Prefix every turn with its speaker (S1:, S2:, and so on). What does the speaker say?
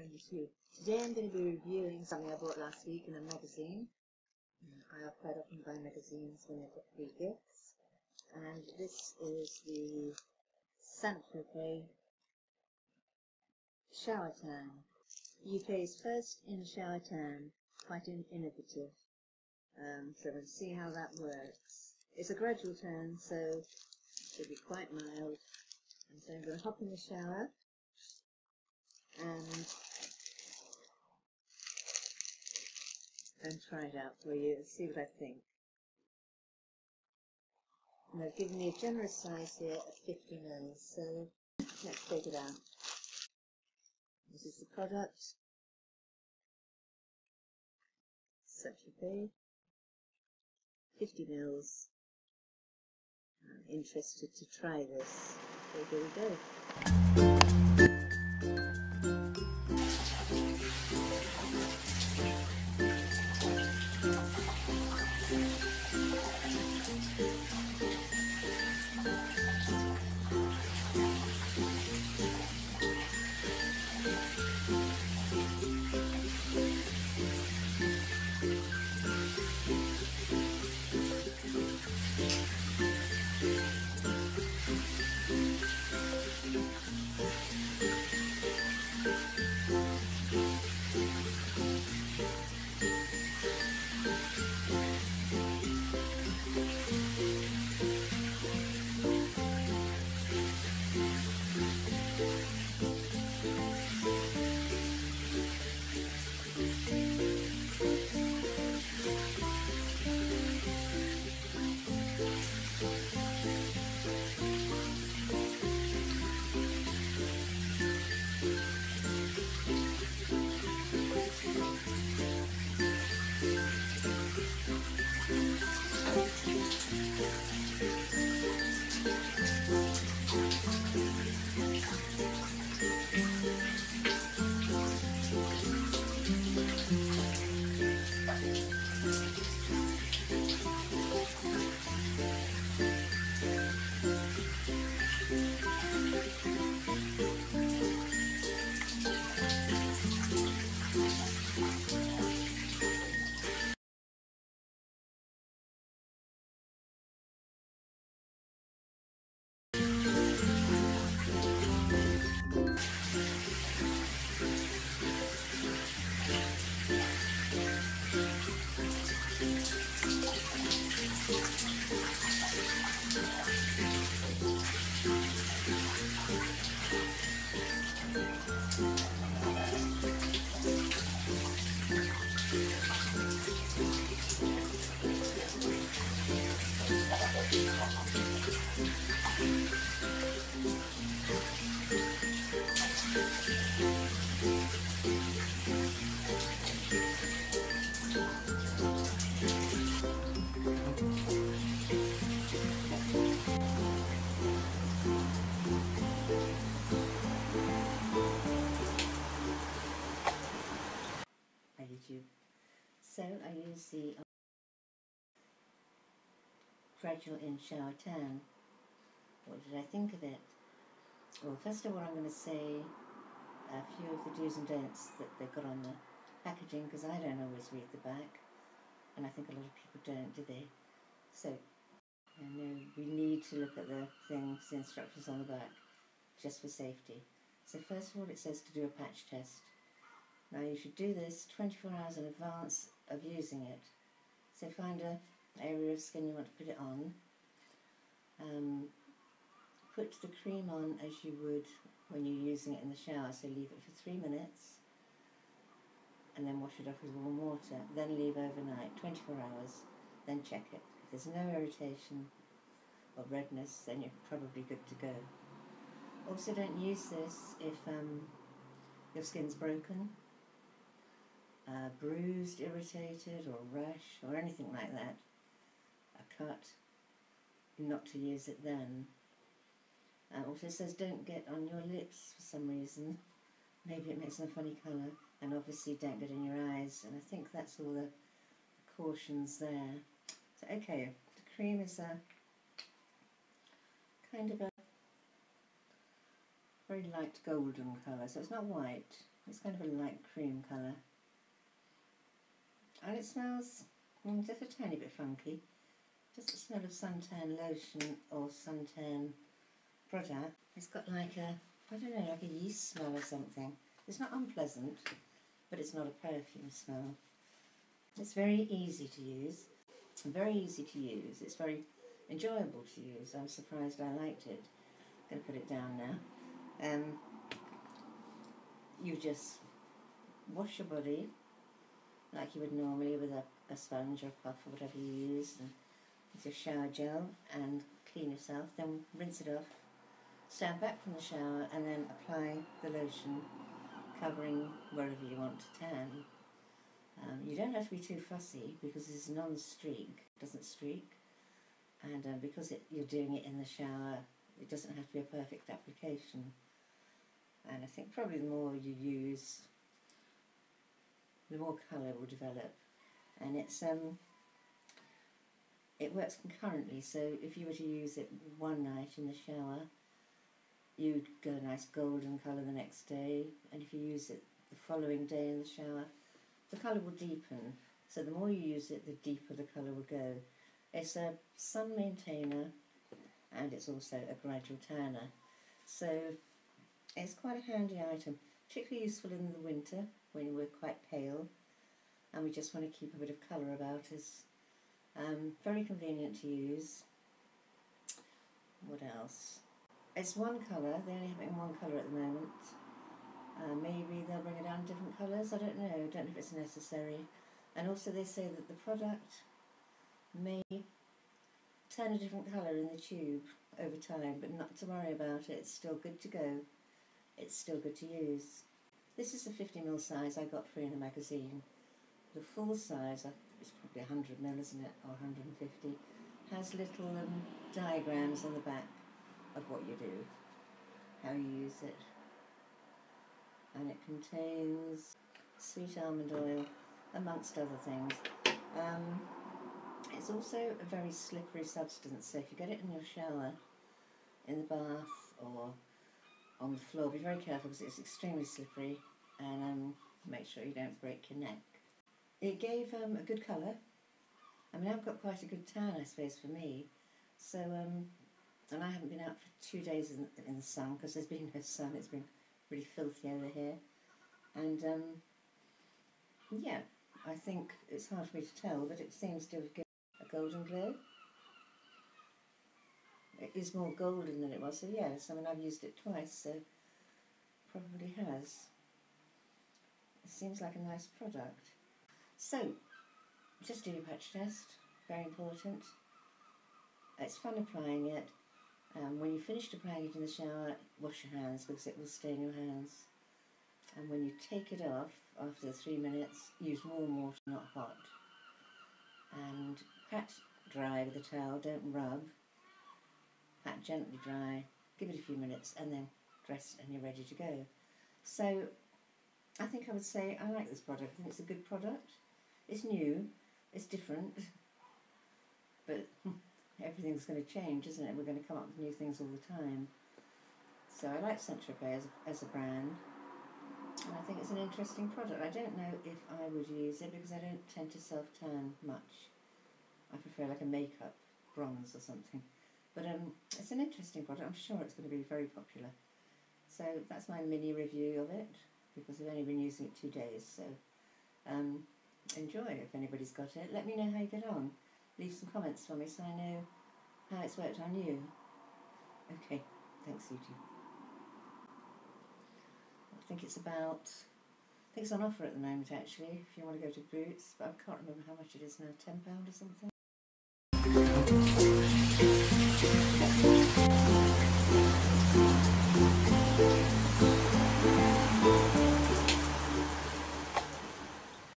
S1: 22. Today I'm going to be reviewing something I bought last week in a magazine. I quite often buy magazines when they've got free gifts. And this is the Saint-Tropez Shower Tan. UK's first in shower tan. Quite in innovative. Um, so we'll see how that works. It's a gradual tan, so it should be quite mild. And so I'm going to hop in the shower and and try it out for you and see what I think. And they've given me a generous size here of 50 mils, so let's take it out. This is the product. Big 50 mils. I'm interested to try this. So here we go. So I use the gradual in shower tan. What did I think of it? Well, first of all, I'm going to say a few of the do's and don'ts that they've got on the packaging because I don't always read the back, and I think a lot of people don't, do they? So, know, we need to look at the things, the instructions on the back, just for safety. So first of all, it says to do a patch test. Now you should do this 24 hours in advance of using it. So find a area of skin you want to put it on. Um, put the cream on as you would when you're using it in the shower. So leave it for three minutes and then wash it off with warm water. Then leave overnight, 24 hours. Then check it. If there's no irritation or redness, then you're probably good to go. Also, don't use this if um, your skin's broken uh, bruised, irritated, or rash, or anything like that, a cut, not to use it then. Uh, also says don't get on your lips for some reason. Maybe it makes them a funny colour. And obviously don't get in your eyes. And I think that's all the cautions there. So okay, the cream is a kind of a very light golden colour. So it's not white, It's kind of a light cream colour. And it smells just a tiny bit funky. The smell of suntan lotion or suntan product. It's got like a, I don't know, like a yeast smell or something. It's not unpleasant, but it's not a perfume smell. It's very easy to use, very easy to use. It's very enjoyable to use. I'm surprised I liked it. I'm going to put it down now. Um, you just wash your body like you would normally with a, a sponge or a puff or whatever you use and with your shower gel and clean yourself then rinse it off stand back from the shower and then apply the lotion covering wherever you want to tan. Um, you don't have to be too fussy because it's non-streak It doesn't streak and um, because it, you're doing it in the shower it doesn't have to be a perfect application. And I think probably the more you use the more colour will develop. And it's um it works concurrently. So if you were to use it one night in the shower you'd get a nice golden colour the next day. And if you use it the following day in the shower the colour will deepen. So the more you use it the deeper the colour will go. It's a sun maintainer and it's also a gradual tanner so it's quite a handy item, particularly useful in the winter when we're quite pale and we just want to keep a bit of colour about us. Um, very convenient to use. What else? It's one colour, they only have it in one colour at the moment. Uh, maybe they'll bring it down different colours, I don't know, I don't know if it's necessary. And also they say that the product may turn a different colour in the tube over time, but not to worry about it, it's still good to go it's still good to use. This is the 50ml size I got free in a magazine. The full size, uh, it's probably 100ml isn't it, or 150, has little um, diagrams on the back of what you do, how you use it. And it contains sweet almond oil, amongst other things. Um, it's also a very slippery substance, so if you get it in your shower, in the bath, or on the floor. Be very careful because it's extremely slippery and um, make sure you don't break your neck. It gave um, a good colour. I mean, I've got quite a good tan, I suppose, for me. So, um, and I haven't been out for two days in, in the sun because there's been no sun. It's been really filthy over here. And, um, yeah, I think it's hard for me to tell, but it seems to have given a golden glow it is more golden than it was. So yes, I mean I've used it twice, so probably has. Seems like a nice product. So, just do your patch test, very important. It's fun applying it. Um, when you finish applying it in the shower, wash your hands because it will stain your hands. And when you take it off, after three minutes, use warm water, not hot. And pat dry with a towel, don't rub pat gently dry, give it a few minutes and then dress and you're ready to go. So I think I would say I like this product. Think it's a good product. It's new, it's different, but everything's going to change, isn't it? We're going to come up with new things all the time. So I like Saint Tropez as, as a brand. And I think it's an interesting product. I don't know if I would use it because I don't tend to self-tan much. I prefer like a makeup bronze or something. But um, it's an interesting product. I'm sure it's going to be very popular. So that's my mini review of it because I've only been using it two days. So um, enjoy if anybody's got it. Let me know how you get on. Leave some comments for me so I know how it's worked on you. Okay, thanks YouTube. I think it's about, I think it's on offer at the moment actually, if you want to go to Boots, but I can't remember how much it is now, £10 or something?